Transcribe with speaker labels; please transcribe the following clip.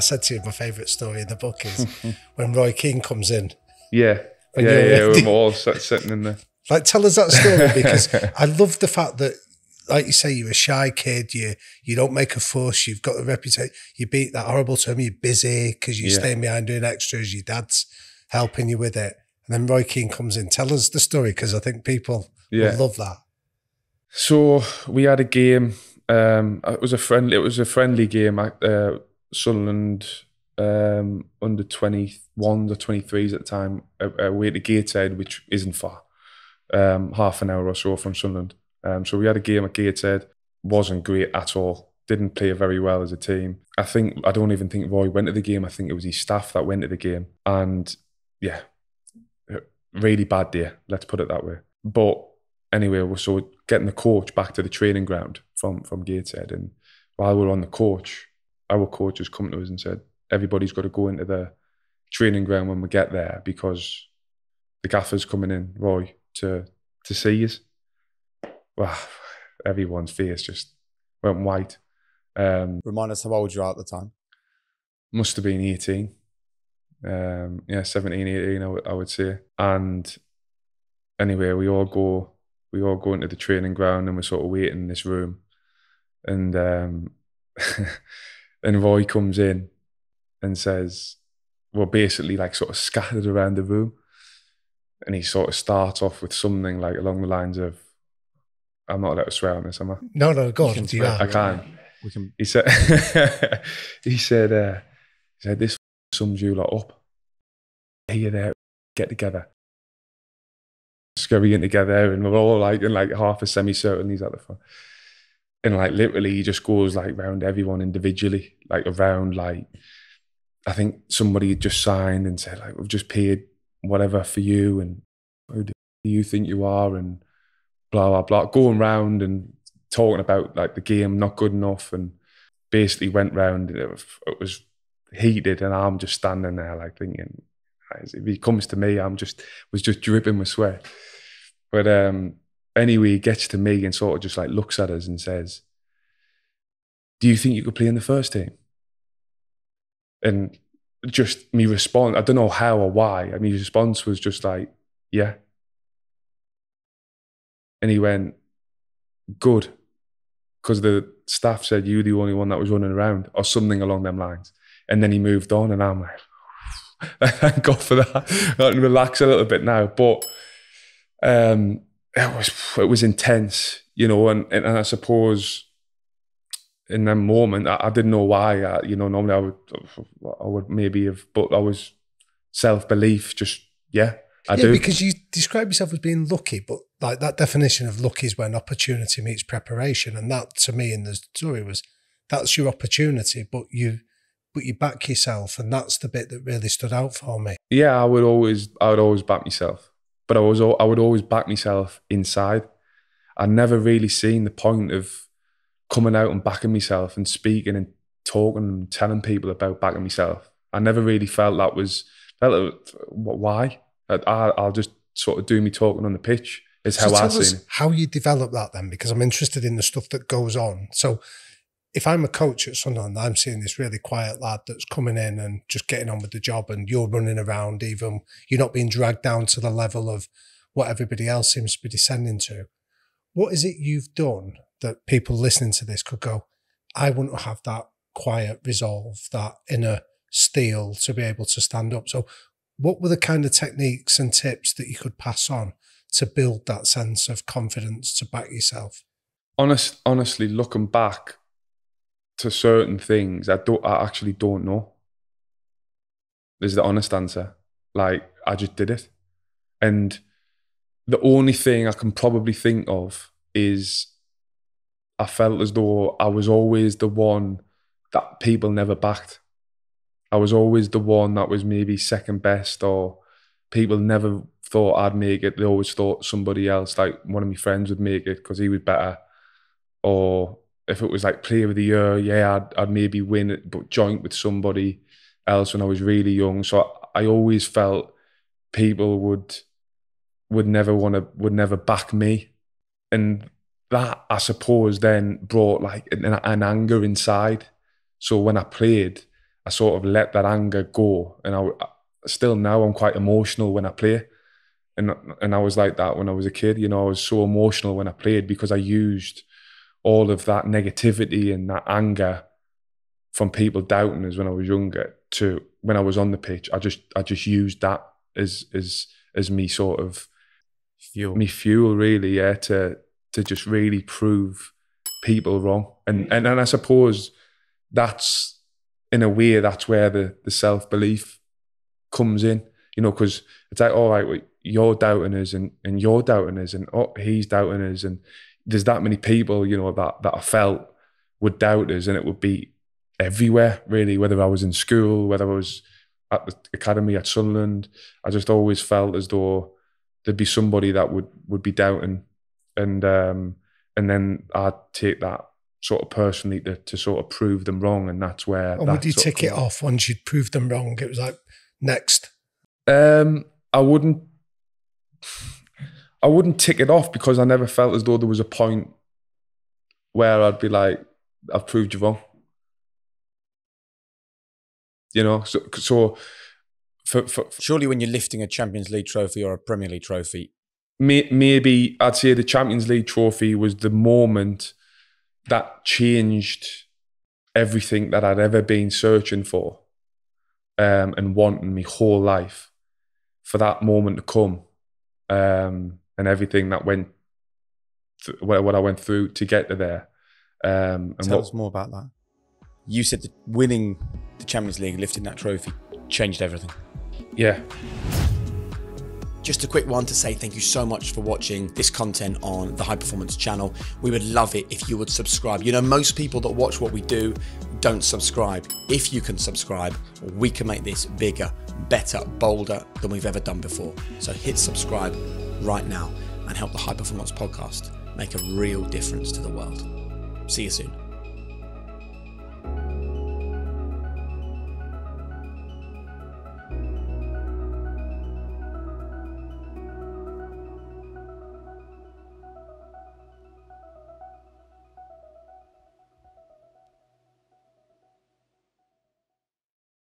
Speaker 1: I said to you, my favourite story in the book is when Roy Keane comes in.
Speaker 2: Yeah. Yeah,
Speaker 1: you're-
Speaker 2: yeah, we're all sitting in there.
Speaker 1: Like, tell us that story because I love the fact that, like you say, you're a shy kid. You you don't make a fuss. You've got a reputation. You beat that horrible term. You're busy because you're
Speaker 2: Yeah.
Speaker 1: staying behind doing extras. Your dad's helping you with it. And then Roy Keane comes in. Tell us the story because I think people
Speaker 2: Yeah.
Speaker 1: will love that.
Speaker 2: So we had a game. Um, it was a friendly. It was a friendly game at uh, Sunderland um, under twenty ones or twenty threes at the time. Away to Gateshead, which isn't far, um, half an hour or so from Sunderland. Um, so we had a game at Gateshead. wasn't great at all. Didn't play very well as a team. I think I don't even think Roy went to the game. I think it was his staff that went to the game. And yeah, really bad day. Let's put it that way. But anyway, we're so getting the coach back to the training ground from from Gateshead, and while we're on the coach, our coach has come to us and said everybody's got to go into the training ground when we get there because the gaffer's coming in, Roy, to to see us. Well, everyone's face just went white. Um,
Speaker 3: Remind us how old you are at the time.
Speaker 2: must have been 18 um yeah 17 18 I would- would say and anyway we all go we all go into the training ground and we're sort of waiting in this room and um and Roy comes in and says we're basically like sort of scattered around the room and he sort of starts off with something like along the lines of I'm not allowed to swear on this am I
Speaker 1: No, no, go on.
Speaker 3: can
Speaker 1: Do you
Speaker 3: swear.
Speaker 2: I can't
Speaker 3: We can.
Speaker 2: he said, he said, uh, he said, this sums you lot up. Here, there, get together. Scurrying together, and we're all like in like half a semicircle, and he's at the front. And like literally, he just goes like round everyone individually, like around like, I think somebody had just signed and said like, we've just paid whatever for you, and who do you think you are, and blah blah blah, going round and talking about like the game not good enough, and basically went round. And it it was heated, and I'm just standing there like thinking, if he comes to me, I'm just was just dripping with sweat. But um, anyway, he gets to me and sort of just like looks at us and says, "Do you think you could play in the first team?" And just me respond, I don't know how or why. I mean, his response was just like, "Yeah." And he went, "Good," because the staff said you the only one that was running around, or something along them lines. And then he moved on, and I'm like, thank God for that. I can relax a little bit now. But um, it was it was intense, you know, and, and, I suppose in that moment I, I didn't know why. I, you know, normally I would I would maybe have, but I was self belief. Just yeah, I
Speaker 1: yeah,
Speaker 2: do.
Speaker 1: because you describe yourself as being lucky, but like that definition of lucky is when opportunity meets preparation, and that to me in the story was that's your opportunity, but you but you back yourself, and that's the bit that really stood out for me.
Speaker 2: yeah, I would always, I would always back myself, but I was, I would always back myself inside. I never really seen the point of coming out and backing myself and speaking and talking and telling people about backing myself. I never really felt that was, felt why? I, I- I'll just sort of do me talking on the pitch. Is how
Speaker 1: So
Speaker 2: I seen
Speaker 1: us
Speaker 2: it.
Speaker 1: how you develop that then, because I'm interested in the stuff that goes on. So if I'm a coach at Sunderland, I'm seeing this really quiet lad that's coming in and just getting on with the job, and you're running around, even you're not being dragged down to the level of what everybody else seems to be descending to. What is it you've done that people listening to this could go, I wouldn't have that quiet resolve, that inner steel to be able to stand up? So, what were the kind of techniques and tips that you could pass on to build that sense of confidence to back yourself?
Speaker 2: Honest, honestly, looking back to certain things, I don't, I actually don't know. Is the honest answer. Like I just did it, and the only thing I can probably think of is I felt as though I was always the one that people never backed. I was always the one that was maybe second best, or people never thought I'd make it. They always thought somebody else, like one of my friends, would make it because he was better. Or if it was like player of the year, yeah, I'd, I'd maybe win it, but joint with somebody else when I was really young. So I, I always felt people would would never want to would never back me, and that I suppose then brought like an, an anger inside. So when I played, I sort of let that anger go, and I still now I'm quite emotional when I play, and and I was like that when I was a kid. You know, I was so emotional when I played because I used all of that negativity and that anger from people doubting us when I was younger to when I was on the pitch. I just I just used that as as as me sort of
Speaker 3: fuel,
Speaker 2: me fuel really, yeah, to to just really prove people wrong. And and and I suppose that's in a way that's where the the self belief comes in, you know, because it's like, all right, well, you're doubting us and, and you're doubting us and oh, he's doubting us. And there's that many people, you know, that, that I felt would doubt us and it would be everywhere, really, whether I was in school, whether I was at the academy at Sunderland. I just always felt as though there'd be somebody that would, would be doubting. And, um, and then I'd take that sort of personally to, to sort of prove them wrong. And that's where.
Speaker 1: And would you tick it off once you'd proved them wrong? It was like, next.
Speaker 2: Um, I wouldn't. I wouldn't tick it off because I never felt as though there was a point where I'd be like, "I've proved you wrong." You know, so so
Speaker 3: for, for, surely when you're lifting a Champions League trophy or a Premier League trophy,
Speaker 2: may, maybe I'd say the Champions League trophy was the moment that changed everything that I'd ever been searching for um, and wanting my whole life for that moment to come um, and everything that went th- what I went through to get to there. Um,
Speaker 3: and Tell what, us more about that. You said that winning the Champions League, lifting that trophy, changed everything.
Speaker 2: Yeah.
Speaker 3: Just a quick one to say thank you so much for watching this content on the High Performance channel. We would love it if you would subscribe. You know, most people that watch what we do don't subscribe. If you can subscribe, we can make this bigger, better, bolder than we've ever done before. So hit subscribe right now and help the High Performance Podcast make a real difference to the world. See you soon.